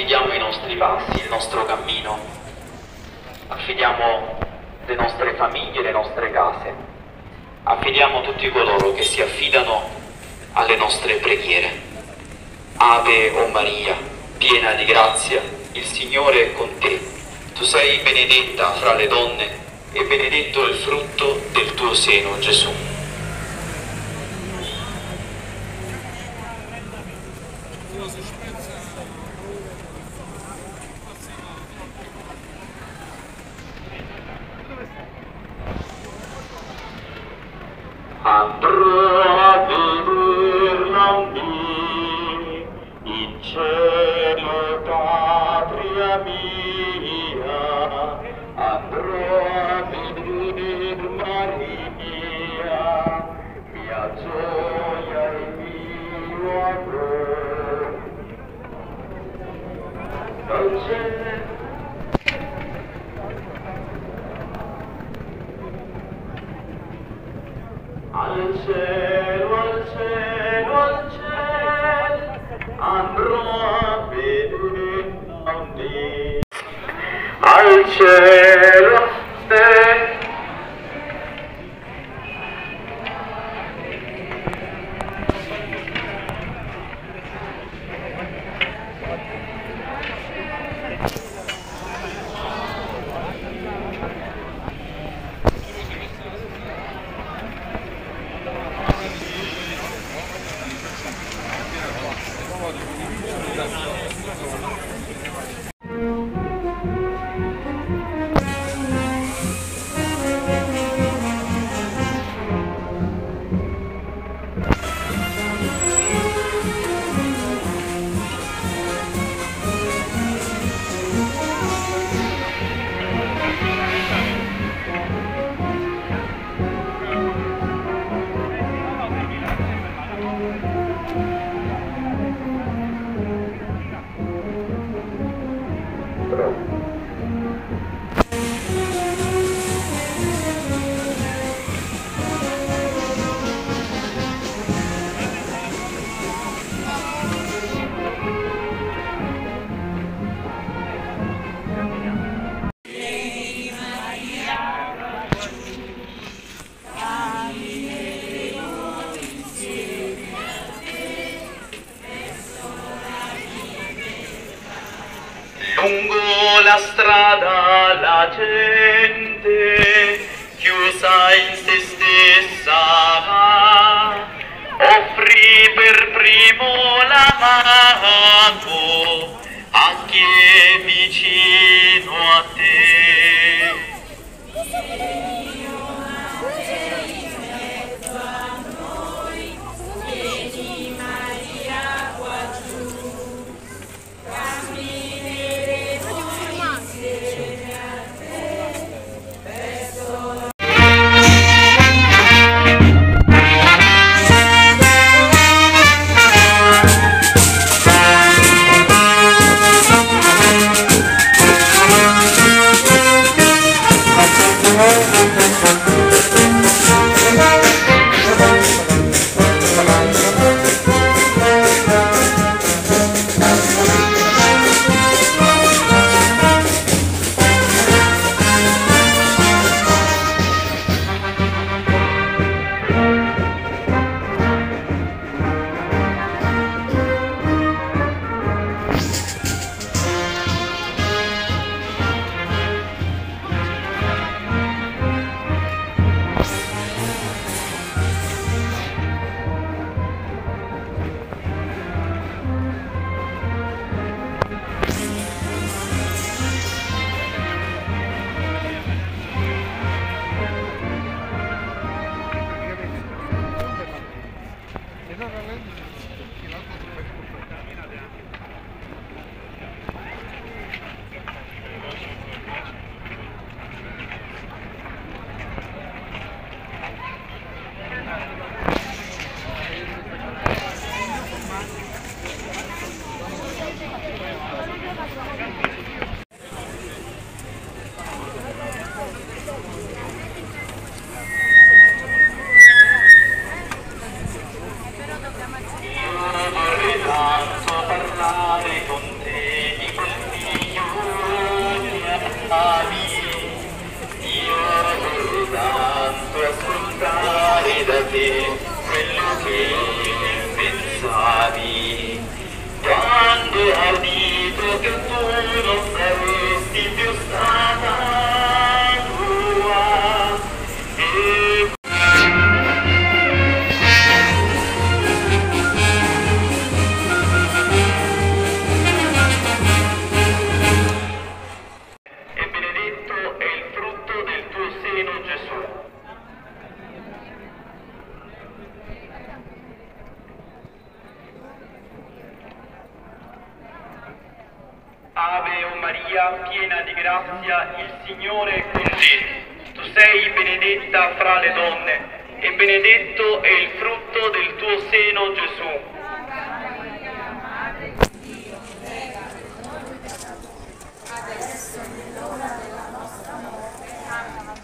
affidiamo i nostri passi, il nostro cammino, affidiamo le nostre famiglie, le nostre case, affidiamo tutti coloro che si affidano alle nostre preghiere. Ave, o Maria, piena di grazia, il Signore è con te. Tu sei benedetta fra le donne e benedetto il frutto del tuo seno, Gesù. Al piena di grazia, il Signore è con te. Tu sei benedetta fra le donne e benedetto è il frutto del tuo seno Gesù.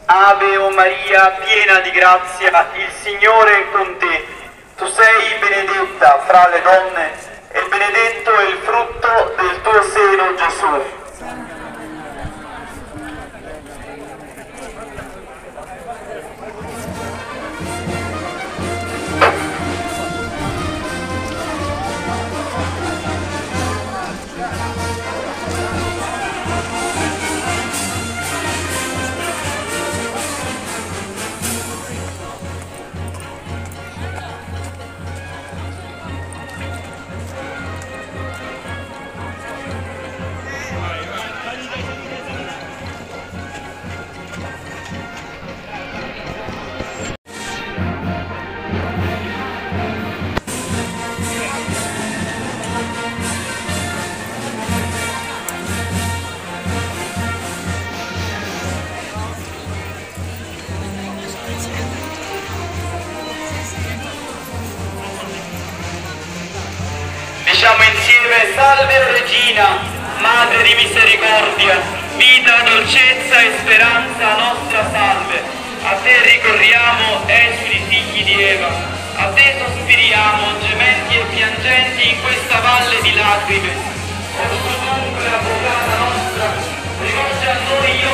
Ave o Maria, piena di grazia, il Signore è con te. Tu sei benedetta fra le donne e benedetto è il frutto del tuo seno Gesù. Dolcezza e speranza nostra salve. A te ricorriamo, esuli figli di Eva, a te sospiriamo, gementi e piangenti in questa valle di lacrime. O comunque, avvocata nostra, rivolge a noi gli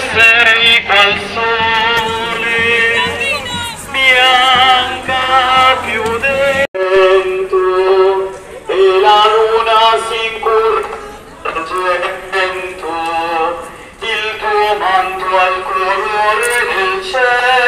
sei qual sole, bianca più del vento, e la luna si incurgento, il tuo manto al colore del cielo.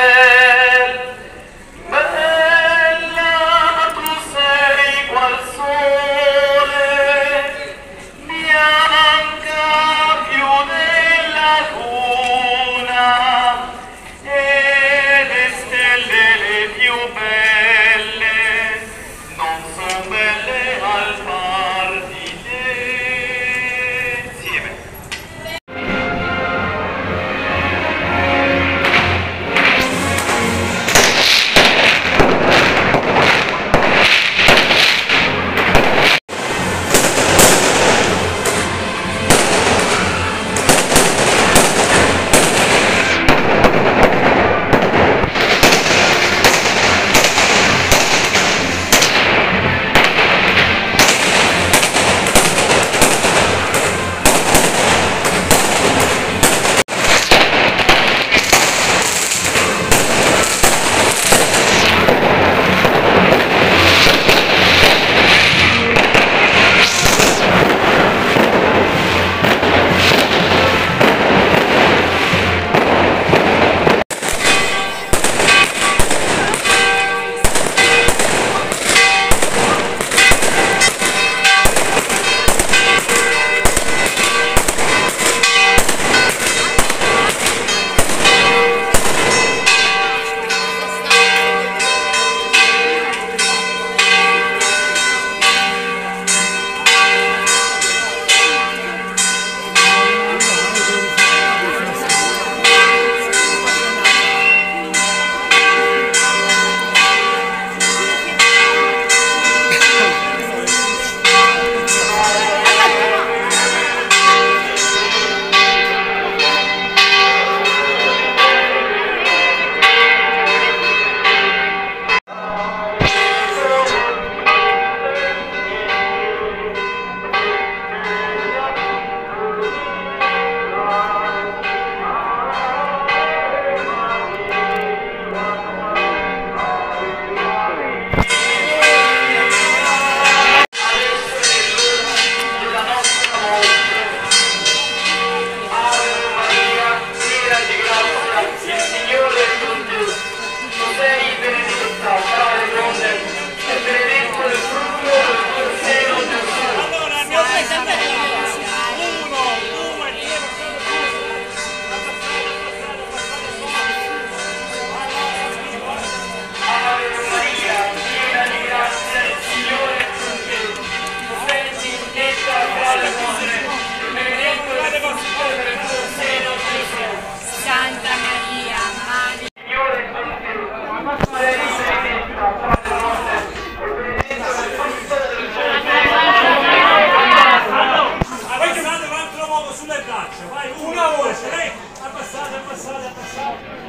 vai, uma, outra, vem! A passar, a passar, passar.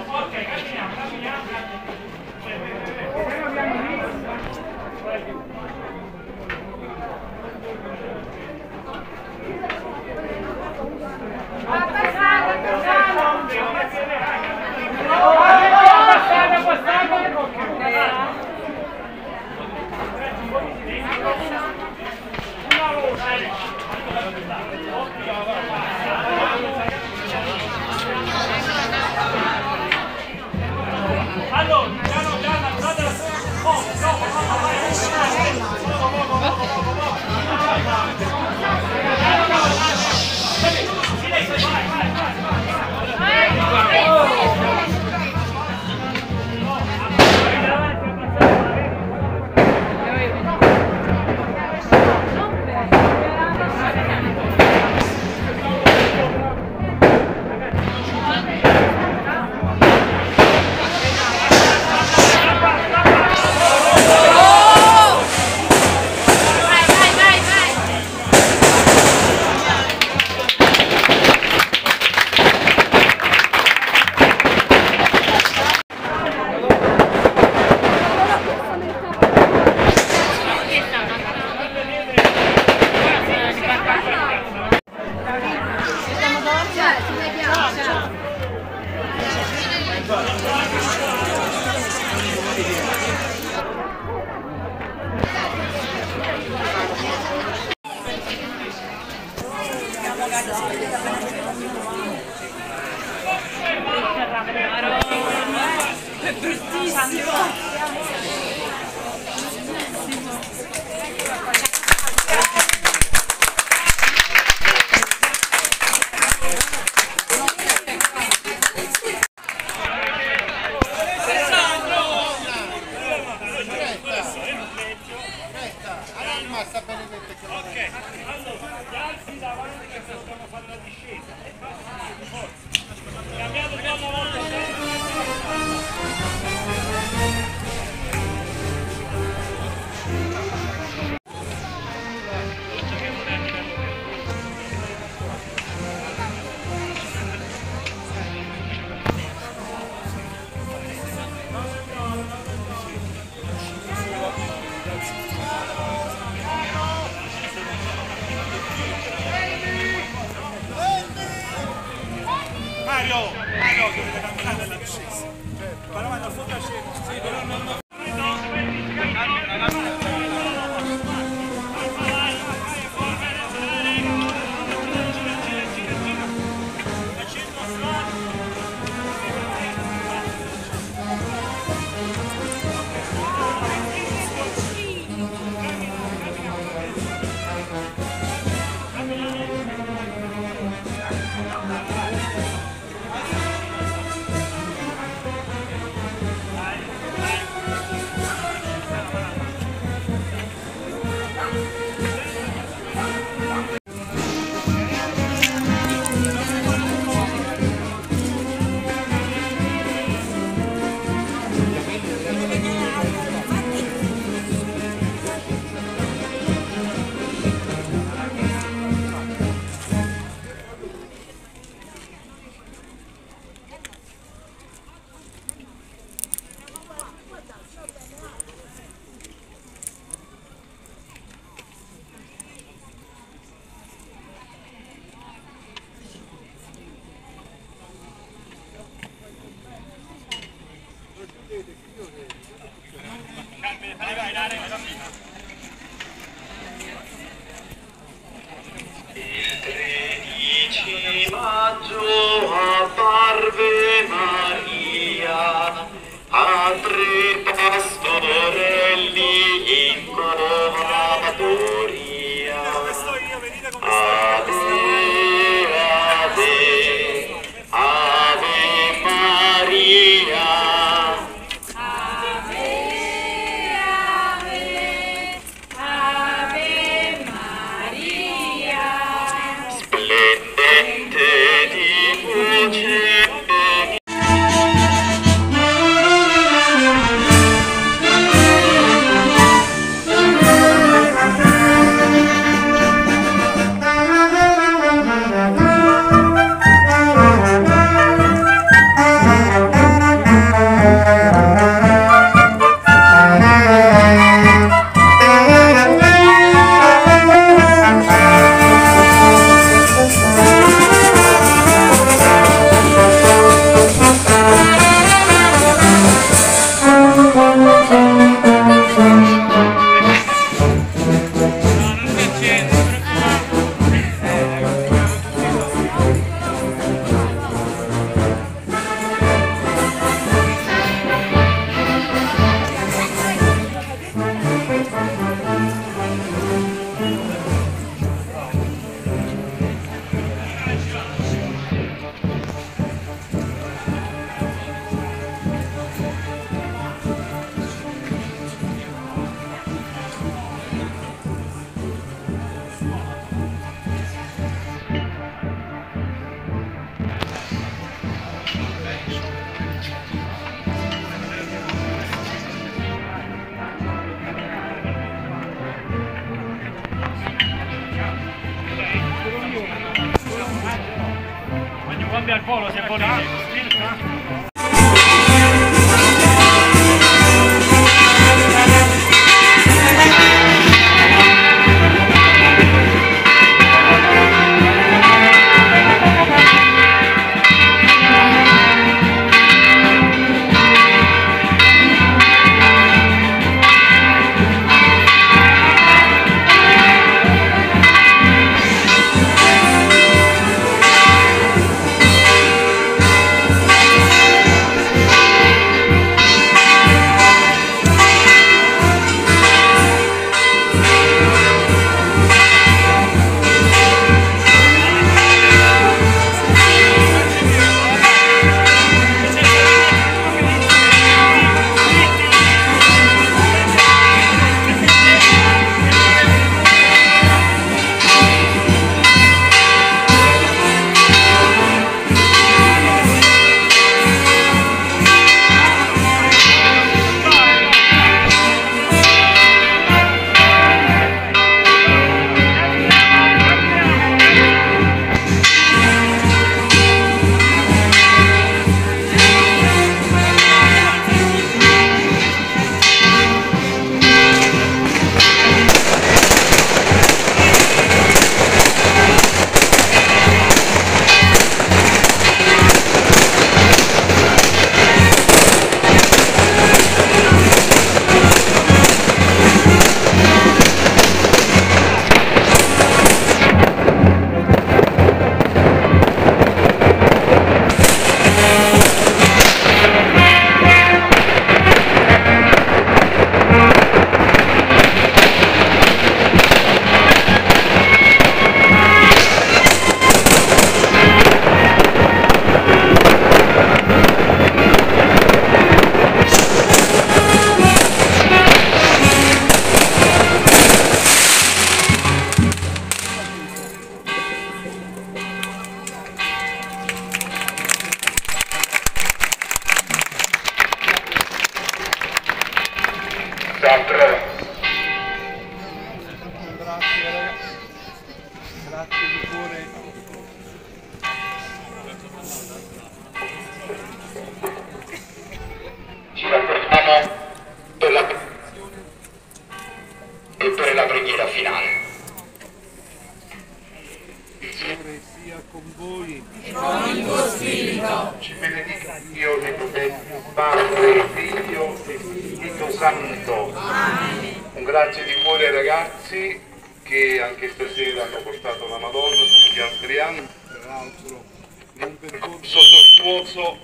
In un percorso Corso tortuoso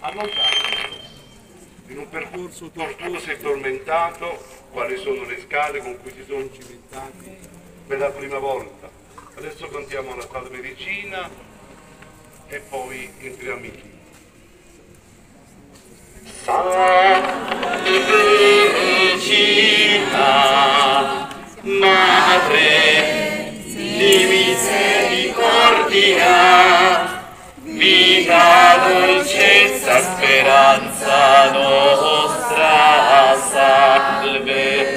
allontano. In un percorso tortuoso e tormentato, quali sono le scale con cui si sono cimentati per la prima volta. Adesso cantiamo la salve regina e poi entriamo in chiesa. Regina, Madre misericordia, vita, dolcezza, speranza nostra. Salve